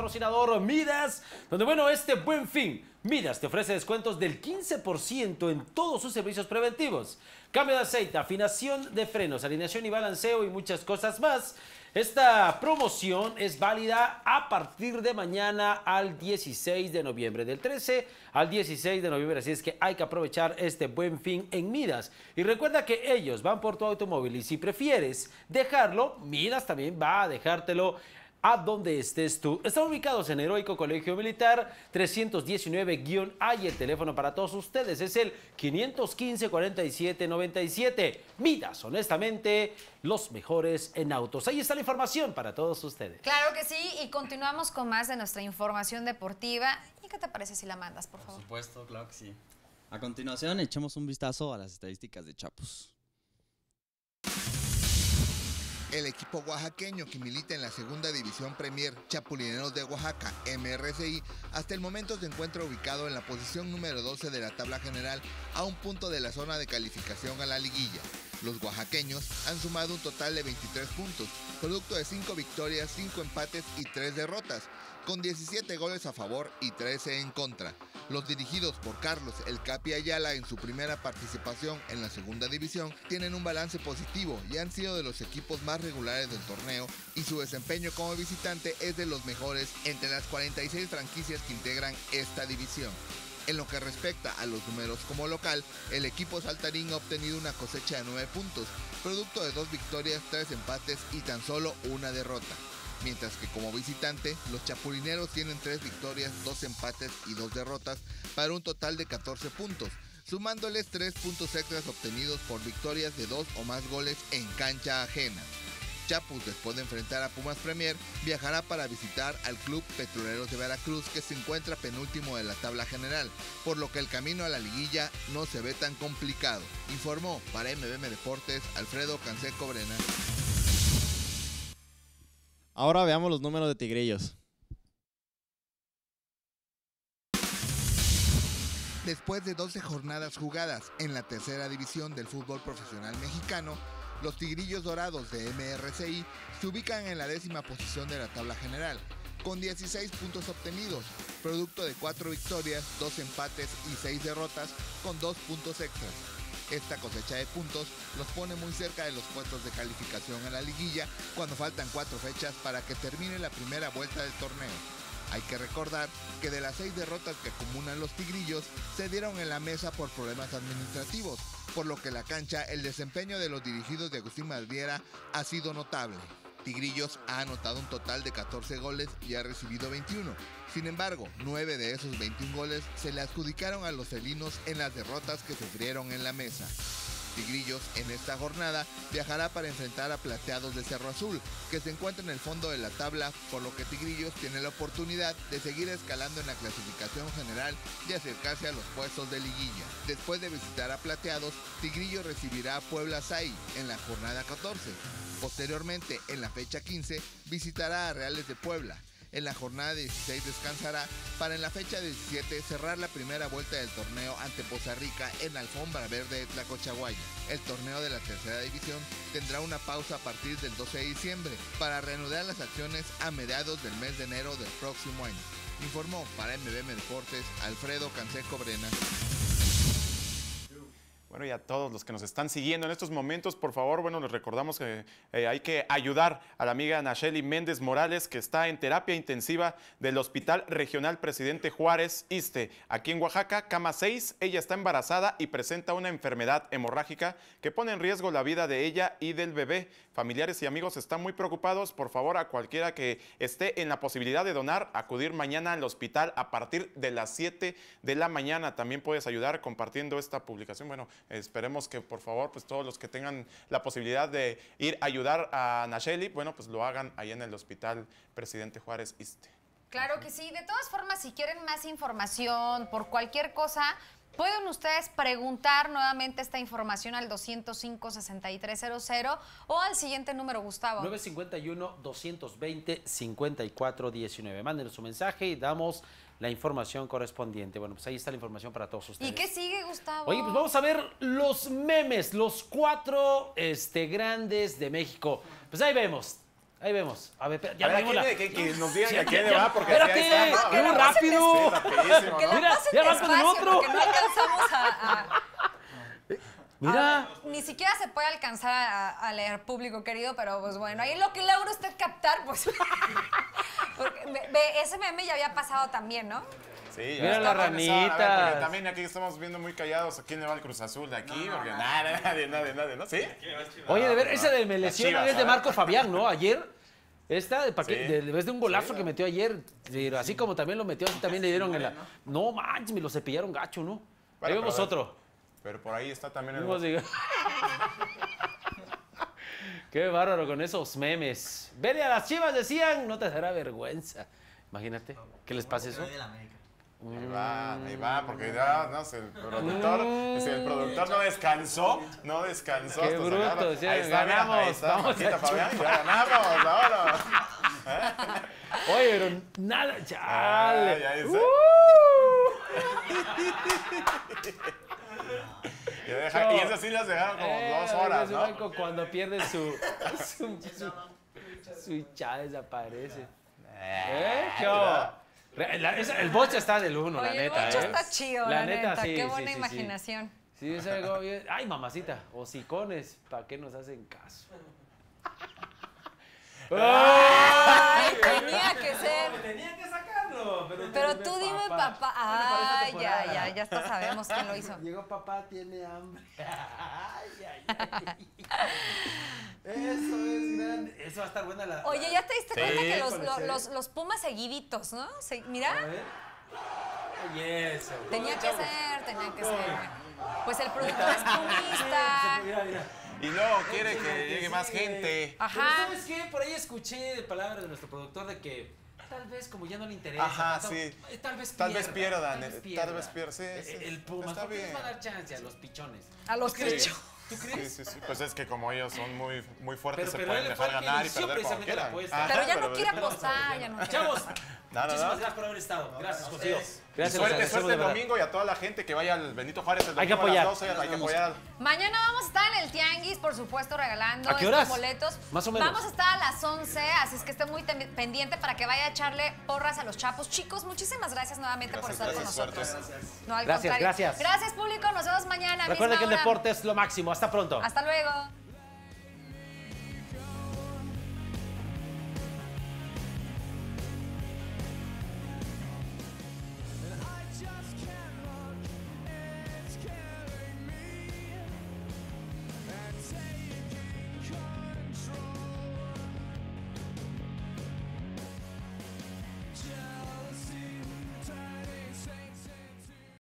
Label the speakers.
Speaker 1: patrocinador Midas, donde bueno, este buen fin, Midas te ofrece descuentos del 15% en todos sus servicios preventivos. Cambio de aceite, afinación de frenos, alineación y balanceo y muchas cosas más. Esta promoción es válida a partir de mañana al 16 de noviembre, del 13 al 16 de noviembre, así es que hay que aprovechar este buen fin en Midas. Y recuerda que ellos van por tu automóvil y si prefieres dejarlo, Midas también va a dejártelo a donde estés tú. Están ubicados en Heroico Colegio Militar 319-A y el teléfono para todos ustedes es el 515-4797. Midas, honestamente, los mejores en autos. Ahí está la información para todos ustedes.
Speaker 2: Claro que sí, y continuamos con más de nuestra información deportiva. ¿Y qué te parece si la mandas, por favor?
Speaker 3: Por supuesto, claro que sí. A continuación, echemos un vistazo a las estadísticas de Chapus.
Speaker 4: El equipo oaxaqueño que milita en la segunda división Premier Chapulineros de Oaxaca, MRCI, hasta el momento se encuentra ubicado en la posición número 12 de la tabla general a un punto de la zona de calificación a la liguilla. Los oaxaqueños han sumado un total de 23 puntos, producto de 5 victorias, 5 empates y 3 derrotas, con 17 goles a favor y 13 en contra. Los dirigidos por Carlos El Capi Ayala en su primera participación en la segunda división tienen un balance positivo y han sido de los equipos más regulares del torneo y su desempeño como visitante es de los mejores entre las 46 franquicias que integran esta división. En lo que respecta a los números como local, el equipo saltarín ha obtenido una cosecha de 9 puntos, producto de dos victorias, tres empates y tan solo una derrota mientras que como visitante los chapulineros tienen 3 victorias, 2 empates y 2 derrotas para un total de 14 puntos, sumándoles 3 puntos extras obtenidos por victorias de 2 o más goles en cancha ajena. Chapus, después de enfrentar a Pumas Premier, viajará para visitar al Club Petroleros de Veracruz que se encuentra penúltimo de la tabla general, por lo que el camino a la liguilla no se ve tan complicado, informó para MBM Deportes Alfredo Canseco Brena.
Speaker 3: Ahora veamos los números de Tigrillos.
Speaker 4: Después de 12 jornadas jugadas en la tercera división del fútbol profesional mexicano, los Tigrillos Dorados de MRCI se ubican en la décima posición de la tabla general, con 16 puntos obtenidos, producto de 4 victorias, 2 empates y 6 derrotas, con 2 puntos extras. Esta cosecha de puntos los pone muy cerca de los puestos de calificación a la liguilla cuando faltan cuatro fechas para que termine la primera vuelta del torneo. Hay que recordar que de las seis derrotas que acumulan los tigrillos, se dieron en la mesa por problemas administrativos, por lo que la cancha, el desempeño de los dirigidos de Agustín Malviera ha sido notable. Tigrillos ha anotado un total de 14 goles y ha recibido 21. Sin embargo, 9 de esos 21 goles se le adjudicaron a los felinos en las derrotas que sufrieron en la mesa. Tigrillos en esta jornada viajará para enfrentar a Plateados de Cerro Azul, que se encuentra en el fondo de la tabla, por lo que Tigrillos tiene la oportunidad de seguir escalando en la clasificación general y acercarse a los puestos de liguilla. Después de visitar a Plateados, Tigrillo recibirá a Puebla SAI en la jornada 14. Posteriormente, en la fecha 15, visitará a Reales de Puebla. En la jornada 16 descansará para en la fecha 17 cerrar la primera vuelta del torneo ante Poza Rica en Alfombra Verde de Tlacochaguaya. El torneo de la tercera división tendrá una pausa a partir del 12 de diciembre para reanudar las acciones a mediados del mes de enero del próximo año. Informó para MBM Deportes Alfredo Canseco Brena.
Speaker 5: Bueno, y a todos los que nos están siguiendo en estos momentos, por favor, bueno, les recordamos que eh, hay que ayudar a la amiga Nacheli Méndez Morales, que está en terapia intensiva del Hospital Regional Presidente Juárez Iste, aquí en Oaxaca, cama 6. Ella está embarazada y presenta una enfermedad hemorrágica que pone en riesgo la vida de ella y del bebé. Familiares y amigos están muy preocupados. Por favor, a cualquiera que esté en la posibilidad de donar, acudir mañana al hospital a partir de las 7 de la mañana. También puedes ayudar compartiendo esta publicación. Bueno, Esperemos que por favor, pues todos los que tengan la posibilidad de ir a ayudar a Nacheli, bueno, pues lo hagan ahí en el Hospital Presidente Juárez Iste.
Speaker 2: Claro que sí. De todas formas, si quieren más información por cualquier cosa, pueden ustedes preguntar nuevamente esta información al 205-6300 o al siguiente número, Gustavo.
Speaker 1: 951-220-5419. Mándenos su mensaje y damos la información correspondiente. Bueno, pues ahí está la información para todos ustedes.
Speaker 2: ¿Y qué sigue, Gustavo?
Speaker 1: Oye, pues vamos a ver los memes, los cuatro este, grandes de México. Pues ahí vemos. Ahí vemos. A ver, espera, ya
Speaker 5: A ver,
Speaker 1: vimos
Speaker 5: ¿a
Speaker 1: la-
Speaker 5: que, que nos digan
Speaker 1: Sí,
Speaker 5: a quién le va, porque
Speaker 1: espérate,
Speaker 5: está, ¿no?
Speaker 2: la
Speaker 1: rápido.
Speaker 2: Que
Speaker 5: ¿no?
Speaker 2: la
Speaker 1: Mira, ya vas con el otro.
Speaker 2: porque no alcanzamos a- a,
Speaker 1: Mira.
Speaker 2: A- ni siquiera se puede alcanzar a, a leer público querido, pero pues bueno, ahí lo que logra usted captar, pues. porque ve- ve, ese meme ya había pasado también, ¿no?
Speaker 5: Sí, ya
Speaker 1: Mira
Speaker 5: está.
Speaker 1: las
Speaker 5: a ver. También aquí estamos viendo muy callados a quién le va el Cruz Azul de aquí, porque nada, nadie, nadie, nadie, ¿no? ¿Sí?
Speaker 1: Oye, de ver, ese de me lesiona
Speaker 5: Chivas,
Speaker 1: es de. Marco Fabián, ¿no? Ayer. Esta, de,
Speaker 5: Sí.
Speaker 1: de, de vez de un golazo que metió ayer, pero así como también lo metió, así también le dieron en la. No manches, me lo cepillaron gacho, ¿no? Ahí
Speaker 5: Bueno,
Speaker 1: vemos
Speaker 5: pero-
Speaker 1: otro.
Speaker 5: Pero por ahí está también el...
Speaker 1: Qué bárbaro con esos memes. Vele a las chivas, decían, no te dará vergüenza. Imagínate, ¿qué les pasa eso?
Speaker 5: Ahí va, ahí va, porque ya, no sé, el productor, si el productor no descansó, no descansó.
Speaker 1: Qué bruto, sí,
Speaker 5: ahí está, mira,
Speaker 1: ganamos,
Speaker 5: ahí está,
Speaker 1: vamos
Speaker 5: Paquita
Speaker 1: a
Speaker 5: Fabián, ya ganamos, vámonos.
Speaker 1: Oye, pero nada, chale.
Speaker 5: Está.
Speaker 1: Uh.
Speaker 5: Y, deja- y esas sí las dejaron como
Speaker 1: Eh,
Speaker 5: dos horas, ¿no?
Speaker 1: Cuando pierde su. su, su, desaparece. ¿Eh? ¿Qué la- esa- el bocha está del uno, la
Speaker 2: Oye, el
Speaker 1: neta.
Speaker 2: bocho
Speaker 1: ¿eh?
Speaker 2: está chido, la, neta.
Speaker 1: sí,
Speaker 2: Qué
Speaker 1: sí,
Speaker 2: buena
Speaker 1: sí, sí.
Speaker 2: imaginación.
Speaker 1: Sí, es algo bien. Ay, mamacita, hocicones, ¿para qué nos hacen caso?
Speaker 2: Ay, tenía que ser.
Speaker 1: Tenía que sacarlo.
Speaker 2: Pero tú dime, papá. Ay, ya, ya, ya hasta sabemos quién lo hizo.
Speaker 1: Llegó papá, tiene hambre. Ay, ay, ay. Eso es grande. Eso va a estar buena la.
Speaker 2: Oye, ¿ya te diste
Speaker 5: Sí,
Speaker 2: cuenta que los, los, los pumas seguiditos, ¿no? Se-
Speaker 1: A
Speaker 2: mira,
Speaker 1: ver. Oye, eso.
Speaker 2: tenía que ser, tenía que ser. Pues el productor es pumista.
Speaker 1: Mira, mira.
Speaker 5: Y luego quiere que llegue más gente.
Speaker 2: Ajá.
Speaker 1: Pero ¿sabes qué? Por ahí escuché de palabras de nuestro productor de que tal vez como ya no le interesa.
Speaker 5: Ajá,
Speaker 1: tal-
Speaker 5: sí.
Speaker 1: Tal vez
Speaker 5: Tal vez
Speaker 1: pierda,
Speaker 5: pierdan,
Speaker 1: Tal vez
Speaker 5: tal vez pierda, sí,
Speaker 1: Eh,
Speaker 5: sí,
Speaker 1: El Pumas,
Speaker 5: está
Speaker 1: ¿por qué les
Speaker 5: bien.
Speaker 1: va a dar chance a los pichones?
Speaker 2: A los pichones.
Speaker 1: ¿Tú
Speaker 5: Sí,
Speaker 1: crees?
Speaker 5: sí, sí. Pues es que como ellos son muy, muy fuertes,
Speaker 1: Pero-
Speaker 5: se
Speaker 1: pero
Speaker 5: pueden dejar
Speaker 1: el
Speaker 5: ganar y perder como quieran.
Speaker 2: Pero ya no quiere apostar, ya no.
Speaker 1: Chavos,
Speaker 5: No,
Speaker 1: muchísimas
Speaker 5: no.
Speaker 1: gracias por haber estado. Gracias, José.
Speaker 5: Y
Speaker 1: Gracias, les
Speaker 5: suerte, suerte el domingo y a toda la gente que vaya al Benito Juárez el
Speaker 1: Hay que
Speaker 5: domingo a las
Speaker 1: apoyar.
Speaker 5: 12, hay que apoyar. al-
Speaker 2: Mañana vamos a estar en el Tianguis, por supuesto, regalando
Speaker 1: ¿A qué
Speaker 2: estos
Speaker 1: horas?
Speaker 2: boletos.
Speaker 1: Más o menos.
Speaker 2: Vamos a estar a las 11, así es que esté muy pendiente para que vaya a echarle porras a los chapos. Chicos, muchísimas gracias nuevamente por
Speaker 5: Gracias,
Speaker 2: estar con
Speaker 5: gracias,
Speaker 2: nosotros. No, al
Speaker 1: Gracias,
Speaker 2: contrario.
Speaker 1: gracias.
Speaker 2: Gracias, público. Nos vemos mañana.
Speaker 1: Recuerda
Speaker 2: misma
Speaker 1: que el
Speaker 2: hora.
Speaker 1: deporte es lo máximo. Hasta pronto.
Speaker 2: Hasta luego.